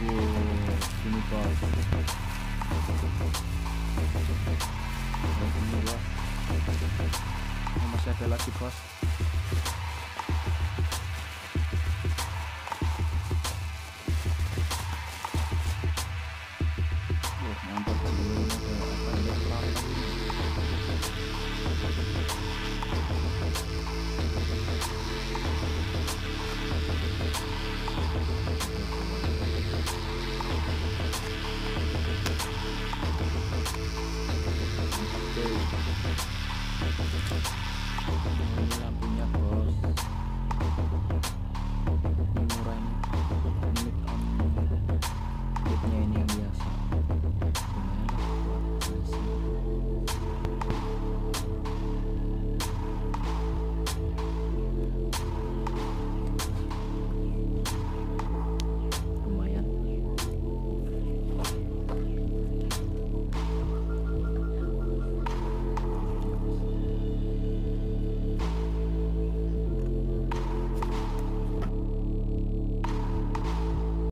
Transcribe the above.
sini pas masih ada lagi bos Walang